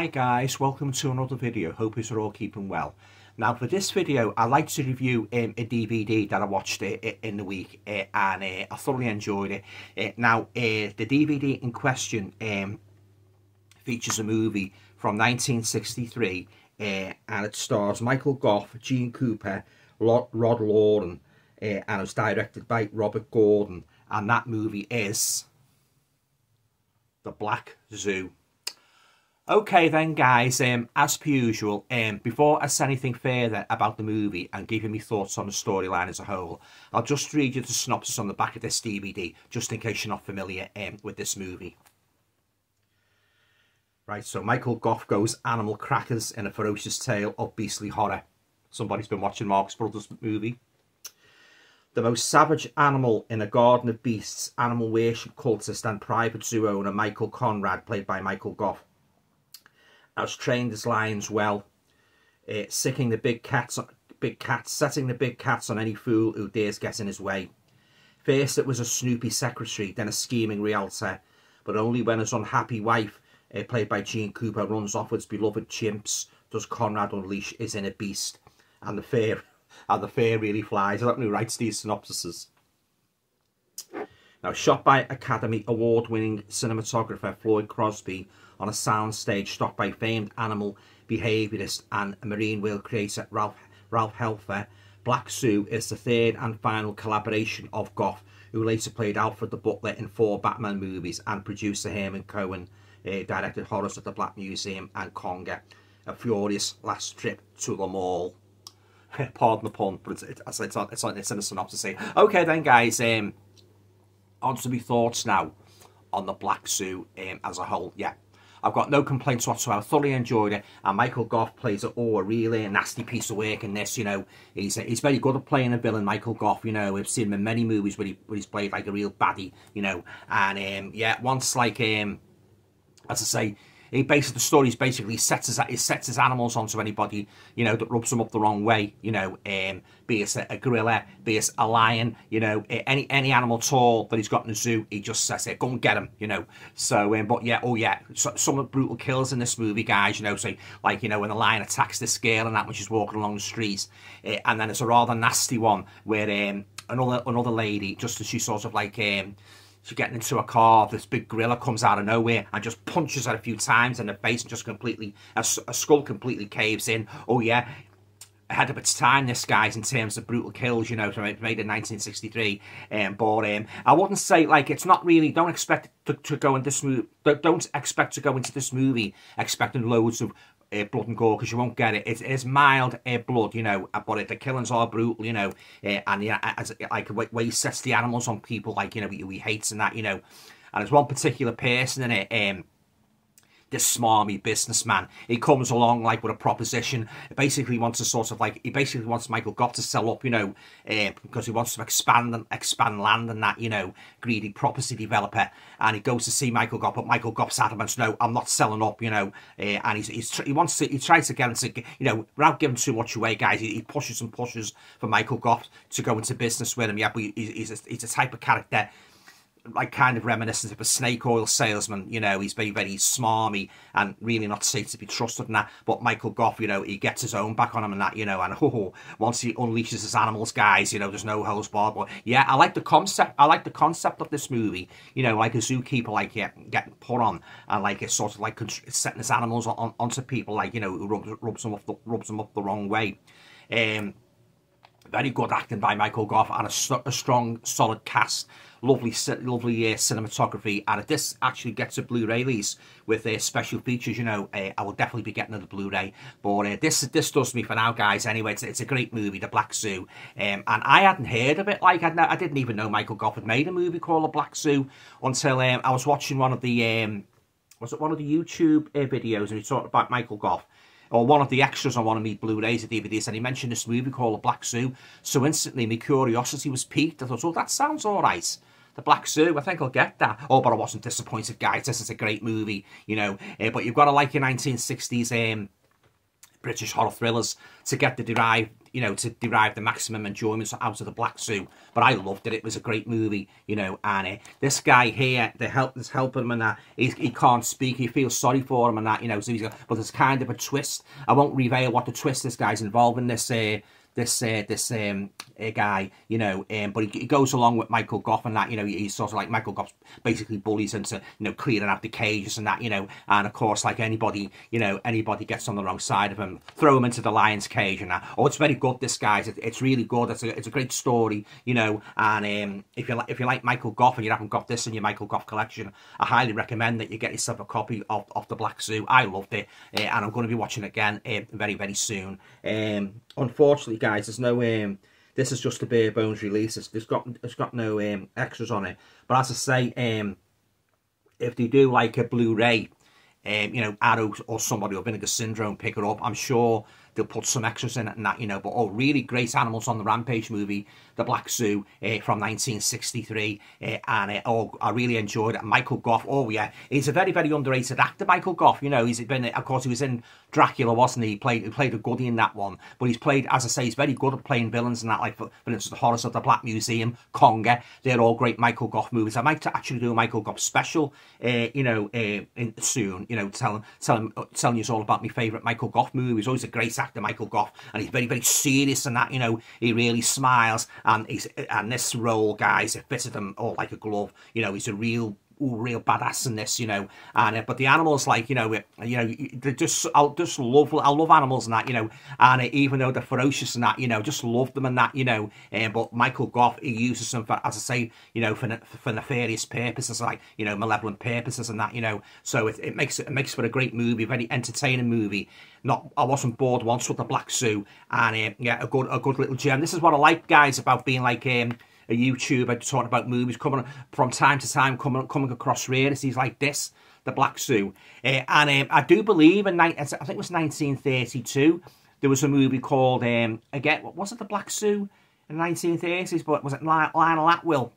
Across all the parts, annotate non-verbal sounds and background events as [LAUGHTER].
Hi guys, welcome to another video. Hope you're all keeping well. Now for this video, I'd like to review um, a DVD that I watched uh, in the week uh, and uh, I thoroughly enjoyed it. Uh, now, uh, the DVD in question um, features a movie from 1963 uh, and it stars Michael Gough, Jeanne Cooper, Rod, Rod Lauren and it was directed by Robert Gordon and that movie is The Black Zoo. Okay then guys, um, as per usual, um, before I say anything further about the movie and giving me thoughts on the storyline as a whole, I'll just read you the synopsis on the back of this DVD, just in case you're not familiar um, with this movie. Right, so Michael Gough goes animal crackers in a ferocious tale of beastly horror. Somebody's been watching Marx Brothers movie. The most savage animal in a garden of beasts, animal worship cultist and private zoo owner Michael Conrad, played by Michael Gough was trained as lions well, uh, sicking the big cats, big cats, setting the big cats on any fool who dares get in his way. First it was a snoopy secretary, then a scheming realtor, but only when his unhappy wife, uh, played by Jeanne Cooper, runs off with his beloved chimps, does Conrad unleash his inner beast, and the fear, [LAUGHS] and the fear really flies. I don't know who writes these synopsises. Now, shot by Academy Award-winning cinematographer Floyd Crosby on a soundstage stocked by famed animal behaviourist and marine world creator Ralph, Ralph Helfer, Black Zoo is the third and final collaboration of Gough, who later played Alfred the Butler in four Batman movies, and producer Herman Cohen uh, directed Horrors at the Black Museum and Konga, a furious last trip to the mall. [LAUGHS] Pardon the pun, but it's, it's, it's, on, it's, it's in a synopsis okay then guys, um, on to my thoughts now on the Black Zoo um, as a whole. Yeah, I've got no complaints whatsoever. I thoroughly enjoyed it. And Michael Gough plays it all a really nasty piece of work in this. You know, he's he's very good at playing a villain. Michael Gough. You know, we've seen him in many movies where he where he's played like a real baddie. You know, and um, yeah, once like um, as I say, he basically the story is basically sets his he sets his animals onto anybody you know that rubs them up the wrong way. You know, um, be it a, a gorilla, be it a lion. You know, any any animal tall that he's got in the zoo, he just says it, go and get him. You know, so um, but yeah, oh yeah, so, some brutal kills in this movie, guys. You know, so like you know when the lion attacks this girl and that when she's walking along the streets, uh, and then it's a rather nasty one where um, another another lady just as she sort of like um She's getting into a car, this big gorilla comes out of nowhere and just punches her a few times in the face and just completely, a, a skull completely caves in. Oh yeah, ahead of its time, this guy's in terms of brutal kills, you know, made in 1963. Um, but um, I wouldn't say, like, it's not really, don't expect to, to go in this movie, don't expect to go into this movie expecting loads of uh, blood and gore because you won't get it. It is mild uh, blood, you know, but it, the killings are brutal, you know, uh, and yeah, as like where he sets the animals on people, like you know, he, he hates and that, you know, and there's one particular person in it. Um, this smarmy businessman. He comes along like with a proposition. He Basically, wants to sort of like he basically wants Michael Gough to sell up, you know, uh, because he wants to expand and expand land and that, you know, greedy property developer. And he goes to see Michael Gough, but Michael Gough's adamant, no, I'm not selling up, you know. Uh, and he's, he's he wants to he tries to get him to, you know, without giving too much away, guys. He, he pushes and pushes for Michael Gough to go into business with him. Yeah, but he's he's a, he's a type of character like kind of reminiscent of a snake oil salesman. You know, he's very, very smarmy and really not safe to be trusted and that. But Michael Gough, you know, he gets his own back on him and that, you know, and [LAUGHS] oh, once he unleashes his animals, guys, you know, there's no hose barred. But yeah, I like the concept. I like the concept of this movie. You know, like a zookeeper, like yeah, getting put on and like it's sort of like setting his animals on, onto people, like you know, who rubs, rubs them up the rubs them up the wrong way. Um, very good acting by Michael Gough and a, a strong, solid cast. Lovely, lovely uh, cinematography. And if this actually gets a Blu-ray release with uh, special features, you know, uh, I will definitely be getting the Blu-ray. But uh, this this does me for now, guys. Anyway, it's, it's a great movie, The Black Zoo. Um, and I hadn't heard of it. Like, I'd, I didn't even know Michael Gough had made a movie called The Black Zoo until um, I was watching one of the... Um, was it one of the YouTube uh, videos and he talked about Michael Gough or one of the extras on one of me Blu-rays or DVDs, and he mentioned this movie called The Black Zoo. So instantly, my curiosity was piqued. I thought, oh, that sounds all right. The Black Zoo, I think I'll get that. Oh, but I wasn't disappointed, guys. This is a great movie, you know. Uh, but you've got to like your 1960s um, British horror thrillers to get the derived you know, to derive the maximum enjoyment out of the Black Zoo. But I loved it. It was a great movie, you know. And uh, this guy here, the help, is helping him and that, he, he can't speak. He feels sorry for him and that, you know. So he's, but there's kind of a twist. I won't reveal what the twist this guy's involved in this. Uh, this uh, this um, guy, you know, um, but he, he, goes along with Michael Gough and that, you know, he's sort of like Michael Gough basically bullies into, you know, clearing out the cages and that, you know, and of course, like anybody, you know, anybody gets on the wrong side of him, throw him into the lion's cage and that. Oh, it's very good, this guy's, it, it's really good, it's a, it's a great story, you know, and um, if you if you like Michael Gough and you haven't got this in your Michael Gough collection, I highly recommend that you get yourself a copy of, of The Black Zoo. I loved it, uh, and I'm going to be watching it again uh, very, very soon. Um, unfortunately, guys, there's no um, this is just a bare bones release. It's, it's got it's got no um, extras on it. But as I say, um, if they do like a Blu-ray, um, you know, Arrow or somebody or Vinegar Syndrome pick it up, I'm sure they'll put some extras in it and that, you know. But oh, really great Animals on the Rampage movie, The Black Zoo uh, from 1963, uh, and uh, oh, I really enjoyed it. Michael Gough, oh yeah, he's a very very underrated actor. Michael Gough, you know, he's been, of course, he was in Dracula, wasn't he? He played he played a goodie in that one, but he's played, as I say, he's very good at playing villains and that, like for, for instance, The Horrors of the Black Museum, Konga. They're all great Michael Gough movies. I might actually do a Michael Gough special, you know, in, soon. You know, telling telling telling you all about my favourite Michael Gough movies. Always a great actor, Michael Gough, and he's very, very serious and that, you know, he really smiles, and he's, and this role, guys, it fitted him all like a glove, you know, he's a real ooh, real badass in this, you know. And uh, but the animals, like you know, you know, they just I'll just love I love animals and that, you know. And uh, even though they're ferocious and that, you know, just love them and that, you know. Um, but Michael Gough he uses them for, as I say, you know, for for nefarious purposes, like you know, malevolent purposes and that, you know. So it, it makes it makes for a great movie, very entertaining movie. Not I wasn't bored once with the Black Zoo, and uh, yeah, a good a good little gem. This is what I like, guys, about being like um a YouTuber talking about movies coming from time to time, coming coming across rarities like this, The Black Zoo. Uh, and um, I do believe in, I think it was 1932, there was a movie called, um, again, what was it, The Black Zoo in the 1930s? But was it Lionel Atwill?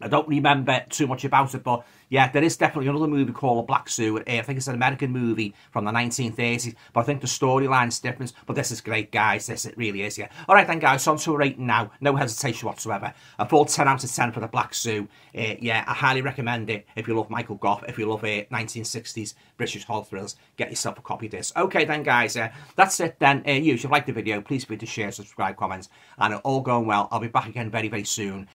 I don't remember too much about it, but yeah, there is definitely another movie called The Black Zoo. I think it's an American movie from the 1930s, but I think the storyline's different. But this is great, guys. This it really is, yeah. All right, then, guys, on to a rating now. No hesitation whatsoever. A full 10 out of 10 for the Black Zoo. Uh, yeah, I highly recommend it if you love Michael Gough, if you love uh, 1960s British horror thrills. Get yourself a copy of this. Okay, then, guys, uh, that's it then. Uh, you, if you like the video, please be to share, subscribe, comments, and all going well. I'll be back again very, very soon